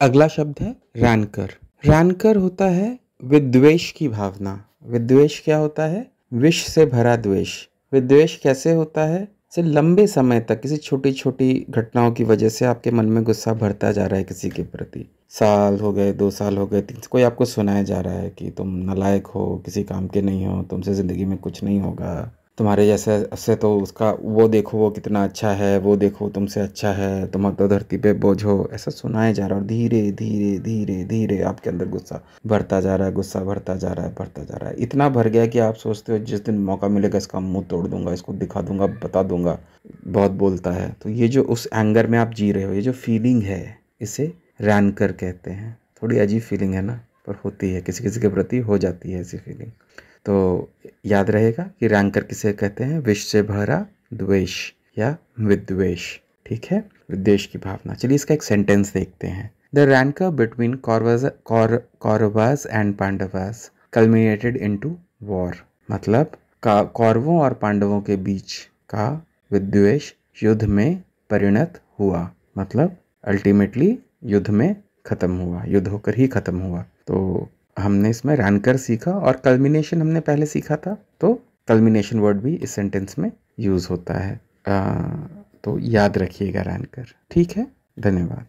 अगला शब्द है रैनकर। रैनकर होता है विद्वेश की भावना। विद्वेश क्या होता है? विष से भरा द्वेष। विद्वेश कैसे होता है? से लंबे समय तक, किसी छोटी छोटी घटनाओं की वजह से आपके मन में गुस्सा भरता जा रहा है किसी के प्रति। साल हो गए, दो साल हो गए, तीन, कोई आपको सुनाया जा रहा है कि तुम नलायक हो, किसी काम के नहीं हो, तुमसे ज़िंदगी में कुछ नहीं होगा। तुम्हारे जैसे, से तो उसका, वो देखो वो कितना अच्छा है, वो देखो तुमसे अच्छा है, तुम तो धरती पे बोझ हो, ऐसा सुनाया जा रहा है और धीरे धीरे धीरे धीरे आपके अंदर गुस्सा बढ़ता जा रहा है, गुस्सा बढ़ता जा रहा है, बढ़ता जा रहा है। इतना भर गया कि आप सोचते हो, जिस दिन मौका मिलेगा इसका मुँह तोड़ दूँगा, इसको दिखा दूँगा, बता दूँगा, बहुत बोलता है। तो ये जो उस एंगर में आप जी रहे हो, ये जो फीलिंग है, इसे रैनकर कहते हैं। थोड़ी अजीब फीलिंग है ना, पर होती है किसी किसी के प्रति हो जाती है ऐसी फीलिंग तो याद रहेगा कि रैंकर किसे कहते हैं? विष से भरा द्वेष या विद्वेश ठीक है? विद्वेश की भावना। चलिए इसका एक सेंटेंस देखते हैं। The rancour between Kauravas and Pandavas culminated into war मतलब कौरवों और पांडवों के बीच का विद्वेश युद्ध में परिणत हुआ। मतलब अल्टीमेटली युद्ध में खत्म हुआ। युद्ध होकर ही खत्म हुआ। तो हमने इसमें रैनकर सीखा और कल्मिनेशन हमने पहले सीखा था तो कल्मिनेशन वर्ड भी इस सेंटेंस में यूज़ होता है। आ, तो याद रखिएगा रैनकर ठीक है? धन्यवाद।